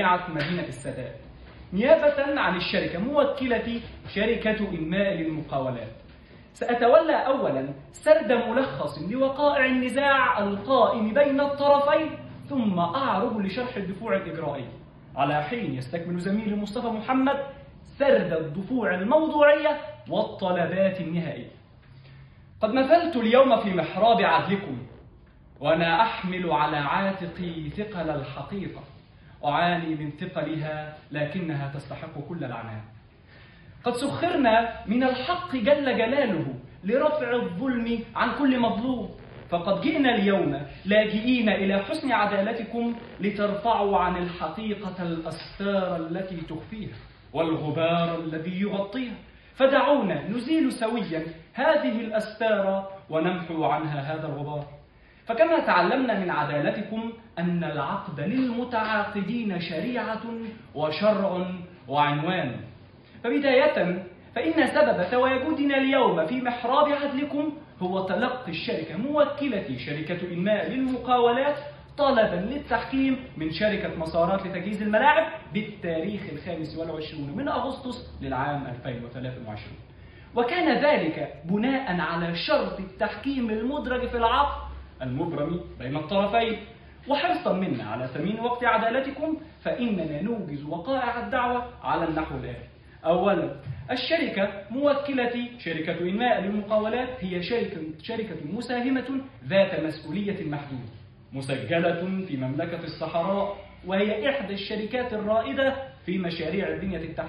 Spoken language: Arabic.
جامعة مدينة السادات. نيابة عن الشركة موكلة شركة إنماء للمقاولات. سأتولى أولا سرد ملخص لوقائع النزاع القائم بين الطرفين ثم أعرض لشرح الدفوع الإجرائية على حين يستكمل زميلي مصطفى محمد سرد الدفوع الموضوعية والطلبات النهائية. قد مثلت اليوم في محراب عدلكم وأنا أحمل على عاتقي ثقل الحقيقة. أعاني من ثقلها لكنها تستحق كل العناء. قد سخرنا من الحق جل جلاله لرفع الظلم عن كل مظلوم. فقد جئنا اليوم لاجئين إلى حسن عدالتكم لترفعوا عن الحقيقة الأستار التي تخفيها والغبار الذي يغطيها. فدعونا نزيل سويا هذه الأستار ونمحو عنها هذا الغبار. فكما تعلمنا من عدالتكم أن العقد للمتعاقدين شريعة وشرع وعنوان. فبداية فإن سبب تواجدنا اليوم في محراب عدلكم هو تلقي الشركة موكلة شركة إنماء للمقاولات طلبا للتحكيم من شركة مسارات لتجهيز الملاعب بالتاريخ الخامس والعشرون من أغسطس للعام 2023 وكان ذلك بناء على شرط التحكيم المدرج في العقد المبرم بين الطرفين. وحرصا منا على ثمين وقت عدالتكم فإننا نوجز وقائع الدعوة على النحو الآتي أولا الشركة موكلة. شركة إنماء للمقاولات هي شركة, شركة مساهمة ذات مسؤولية محدودة مسجلة في مملكة الصحراء وهي إحدى الشركات الرائدة في مشاريع البنية التحتية.